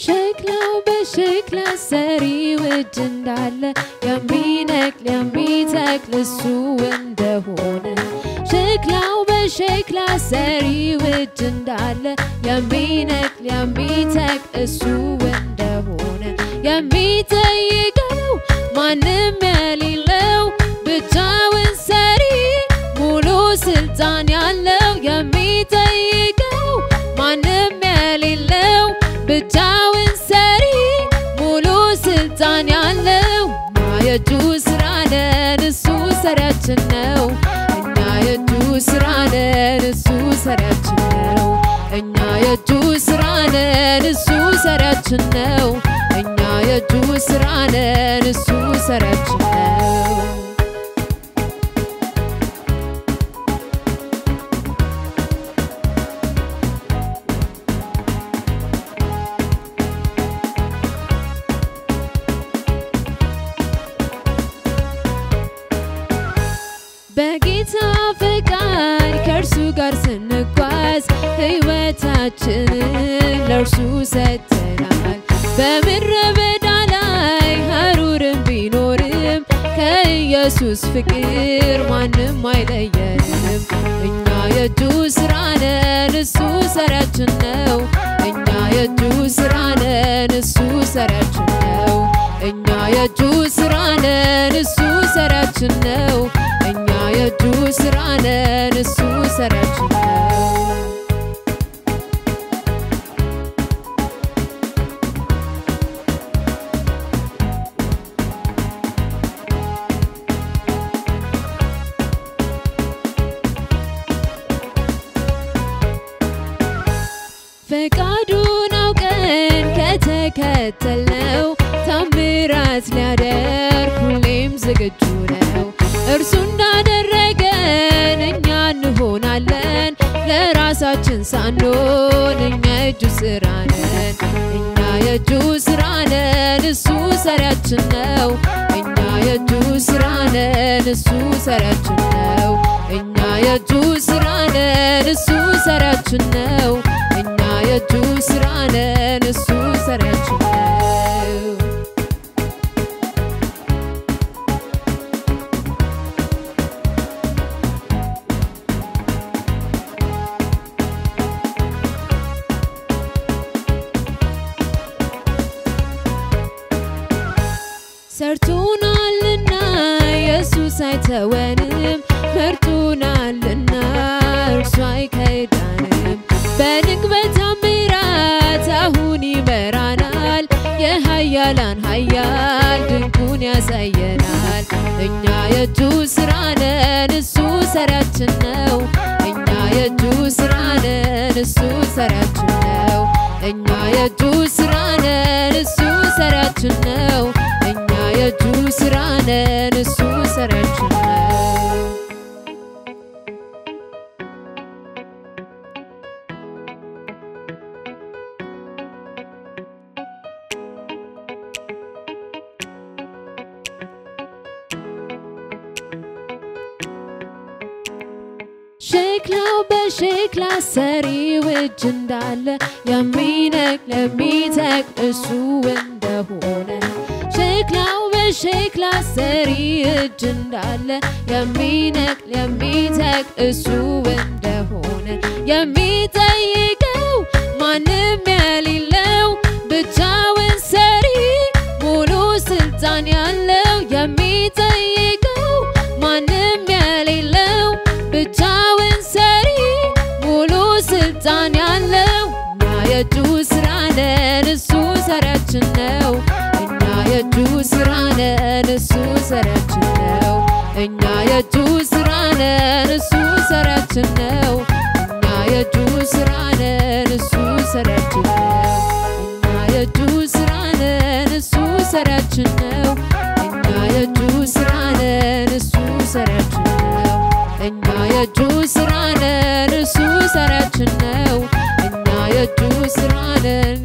ሸክላው በሸክላ ሰሪው እጅ እንዳለ የሚነቅል የሚተክል እሱ እንደሆነ ሸክላው በሸክላ ሰሪው እጅ እንዳለ የሚነቅል የሚተክል እሱ እንደሆነ የሚጠይቀው ማንም የሌለው ብቻውን ሰሪ ሙሉ ስልጣን ያለው የሚጠይቀው ያለው የእጁ ስራ ነን እሱ ሰሪያችን ነው። እኛ የእጁ ስራ ነን እሱ ሰሪያችን ነው። እኛ የእጁ ስራ ነን እሱ ሰሪያችን ነው። እኛ የእጁ ስራ ነን እሱ ሰሪያችን ነው ሕይወታችንን ለእርሱ ሰጥተናል። በምድረ በዳ ላይ ሐሩርም ቢኖርም ከኢየሱስ ፍቅር ማንም አይለየንም። እኛ የእጁ ስራ ነን፣ እሱ ሰሪያችን ነው። እኛ የእጁ ስራ ነን፣ እሱ ሰሪያችን ነው። እኛ የእጁ ከተከተልነው ታምራት ሊያደርግ ሁሌም ዝግጁ ነው። እርሱ እንዳደረገን እኛ እንሆናለን። ለራሳችን ሳንሆን እኛ የእጁ ስራ ነን። እኛ የእጁ ስራ ነን፣ እሱ ሰሪያችን ነው። እኛ የእጁ ስራ ነን፣ እሱ ሰሪያችን ነው። እኛ የእጁ ስራ ነን፣ እሱ ሰሪያችን ነው። የእጁ ስራ ነን፣ እሱ ሰሪያችን ሰርቶናልና ኢየሱስ አይተወንም፣ መርቶናልና የኃያላን ኃያል ድንቁን ያሳየናል። እኛ የእጁ ስራ ነን፣ እሱ ሰሪያችን ነው። እኛ የእጁ ስራ ነን፣ እሱ ሰሪያችን ነው። እኛ የእጁ ስራ ነን፣ እሱ ሰሪያችን ነው። እኛ የእጁ ስራ ነን፣ እሱ ሰሪያችን ሸክላው በሸክላ ሰሪው እጅ እንዳለ የሚነቅል የሚተክል እሱ እንደሆነ ሸክላው በሸክላ ሰሪ እጅ እንዳለ የሚነቅል የሚተክል እሱ እንደሆነ የሚጠይቀው ማንም የሌለው ስልጣን ያለው እኛ የእጁ ስራ ነን፣ እሱ ሰሪያችን ነው። እኛ የእጁ ስራ ነን፣ እሱ ሰሪያችን ነው። እኛ የእጁ ስራ ነን፣ እሱ ሰሪያችን ነው። እኛ የእጁ ስራ ነን፣ እሱ ሰሪያችን ነው። እኛ የእጁ ስራ ነን፣ እሱ ሰሪያችን ነው። እኛ የእጁ ስራ ነን፣ እሱ ሰሪያችን ነው። እኛ የእጁ ስራ ነን፣